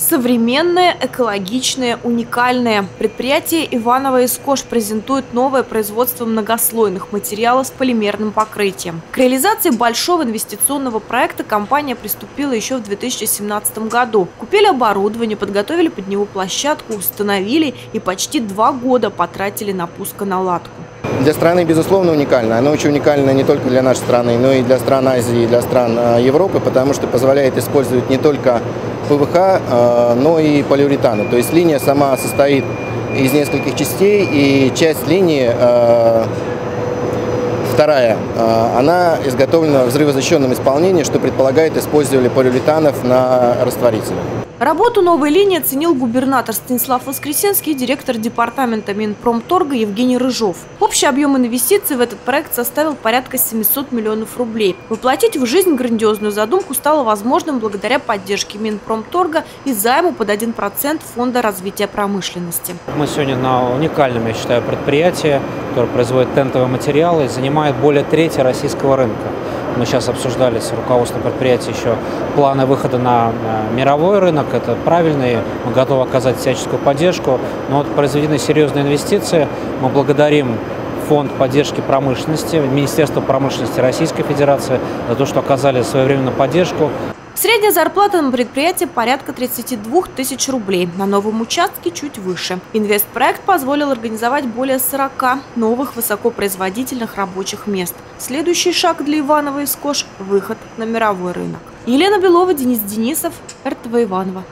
Современное, экологичное, уникальное. Предприятие Иваново Искош презентует новое производство многослойных материалов с полимерным покрытием. К реализации большого инвестиционного проекта компания приступила еще в 2017 году. Купили оборудование, подготовили под него площадку, установили и почти два года потратили на пусконаладку. Для страны, безусловно, уникально. Она очень уникальна не только для нашей страны, но и для стран Азии, для стран э, Европы, потому что позволяет использовать не только ПВХ, э, но и полиуретаны. То есть линия сама состоит из нескольких частей, и часть линии э, вторая, она изготовлена в взрывозащищенном исполнении, что предполагает использование полиуретанов на растворителях. Работу новой линии оценил губернатор Станислав Воскресенский и директор департамента Минпромторга Евгений Рыжов. Общий объем инвестиций в этот проект составил порядка 700 миллионов рублей. Воплотить в жизнь грандиозную задумку стало возможным благодаря поддержке Минпромторга и займу под 1% Фонда развития промышленности. Мы сегодня на уникальном, я считаю, предприятии, которое производит тентовые материалы и занимает более трети российского рынка. Мы сейчас обсуждали с руководством предприятия еще планы выхода на мировой рынок. Это правильные, мы готовы оказать всяческую поддержку. Но вот произведены серьезные инвестиции. Мы благодарим Фонд поддержки промышленности, Министерство промышленности Российской Федерации за то, что оказали своевременную поддержку. Средняя зарплата на предприятии порядка 32 тысяч рублей. На новом участке чуть выше. Инвестпроект позволил организовать более 40 новых высокопроизводительных рабочих мест. Следующий шаг для Иванова и Скош – выход на мировой рынок. Елена Белова, Денис Денисов, РТВ Иванова.